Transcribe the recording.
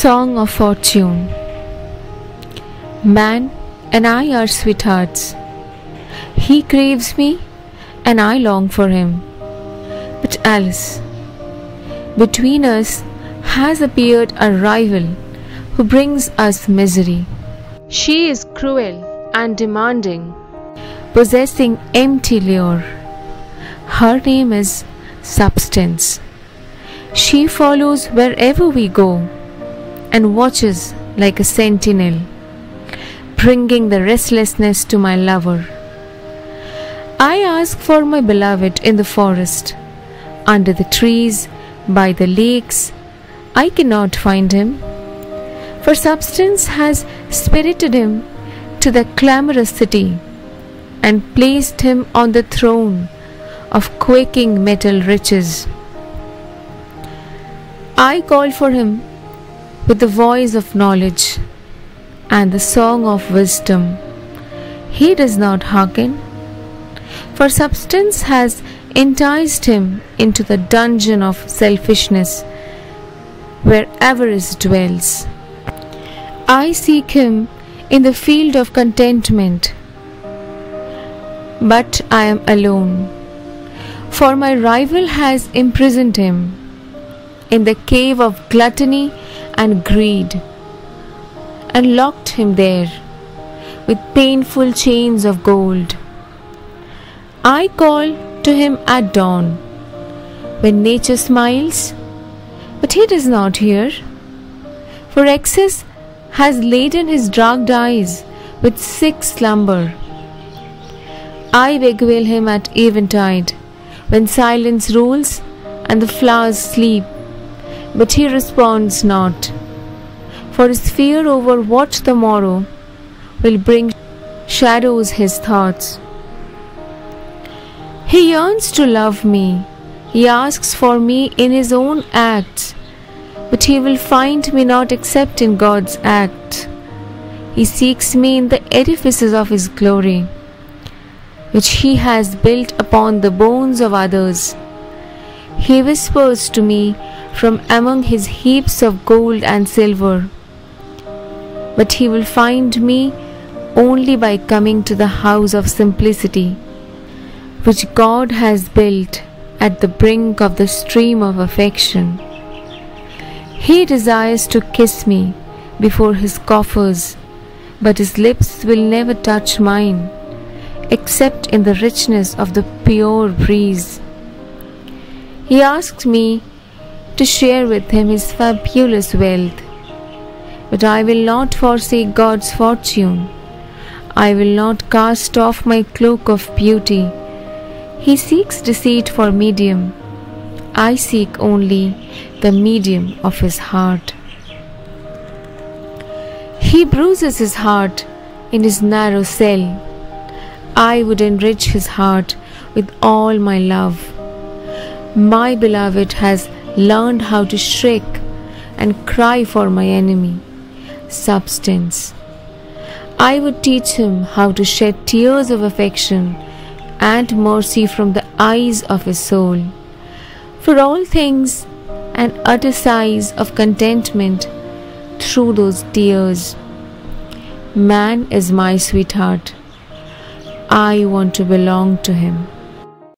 Song of Fortune Man and I are sweethearts. He craves me and I long for him. But alas, between us has appeared a rival who brings us misery. She is cruel and demanding, possessing empty lure. Her name is Substance. She follows wherever we go and watches like a sentinel, bringing the restlessness to my lover. I ask for my beloved in the forest, under the trees, by the lakes. I cannot find him, for substance has spirited him to the clamorous city and placed him on the throne of quaking metal riches. I call for him with the voice of knowledge and the song of wisdom. He does not hearken, for substance has enticed him into the dungeon of selfishness where avarice dwells. I seek him in the field of contentment, but I am alone, for my rival has imprisoned him in the cave of gluttony and greed and locked him there with painful chains of gold. I call to him at dawn when nature smiles, but he does not hear, for excess has laden his drugged eyes with sick slumber. I beguile him at eventide when silence rules and the flowers sleep but he responds not, for his fear over what the morrow will bring shadows his thoughts. He yearns to love me, he asks for me in his own acts, but he will find me not except in God's act. He seeks me in the edifices of his glory, which he has built upon the bones of others. He whispers to me from among his heaps of gold and silver. But he will find me only by coming to the house of simplicity, which God has built at the brink of the stream of affection. He desires to kiss me before his coffers, but his lips will never touch mine, except in the richness of the pure breeze. He asks me to share with him his fabulous wealth. But I will not forsake God's fortune. I will not cast off my cloak of beauty. He seeks deceit for medium. I seek only the medium of his heart. He bruises his heart in his narrow cell. I would enrich his heart with all my love. My beloved has learned how to shriek and cry for my enemy, substance. I would teach him how to shed tears of affection and mercy from the eyes of his soul. For all things, an utter sighs of contentment through those tears. Man is my sweetheart. I want to belong to him.